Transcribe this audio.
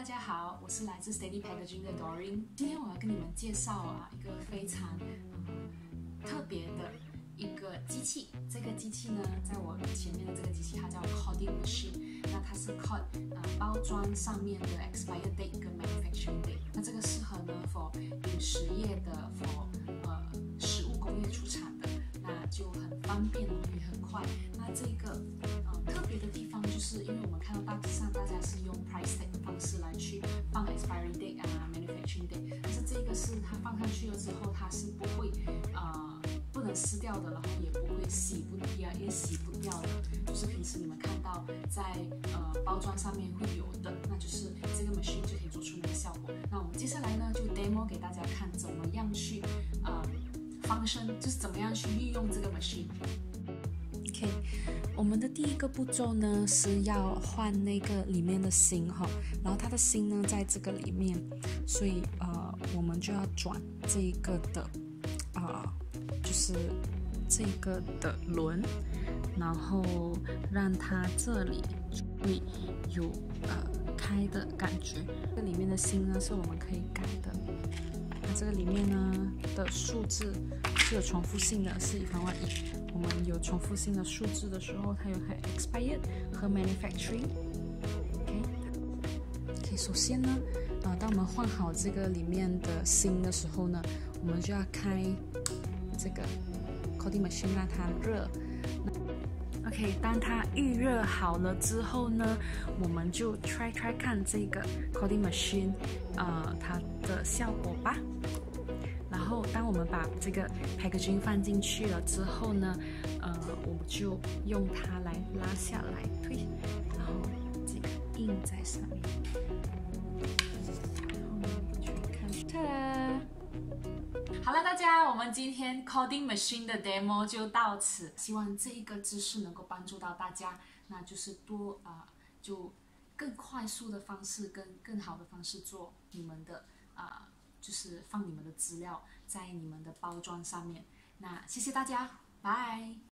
大家好，我是来自 Steady Packaging 的 Doreen。今天我要跟你们介绍啊一个非常、特别的一个机器。这个机器呢，在我前面的这个机器它叫 Coding Machine。那它是 cod 呃包装上面的 expired date 跟 manufacturing date。那这个适合呢 for 饮食业的 for 呃食物工业出产的，那就很方便，也很快。那这个呃特别的地方就是因为我们看到大致之后，它是不会呃不能撕掉的，然后也不会洗不掉，也洗不掉的，就是平时你们看到在呃包装上面会有的，那就是这个 machine 就可以做出那个效果。那我们接下来呢就 demo 给大家看怎么样去呃 function，就是怎么样去运用这个 machine。我们的第一个步骤呢是要换那个里面的芯哈，然后它的芯呢在这个里面，所以呃我们就要转这个的啊、呃，就是这个的轮，然后让它这里会有呃开的感觉。这里面的芯呢是我们可以改的，那这个里面呢的数字是有重复性的，是以防万一。我们有重复性的数字的时候，它有开 expired 和 manufacturing。OK，OK，首先呢，呃，当我们换好这个里面的芯的时候呢，我们就要开这个 coding machine 让它热。OK，当它预热好了之后呢，我们就 try try 看这个 coding machine，呃，它的效果吧。当我们把这个 packaging 放进去了之后呢，呃，我们就用它来拉下来推，然后这个印在上面。然后呢，去看，ta da！好了，大家，我们今天 coding machine 的 demo 就到此。希望这一个知识能够帮助到大家，那就是多啊、就更快速的方式，跟更好的方式做你们的啊。就是放你们的资料在你们的包装上面。那谢谢大家，拜。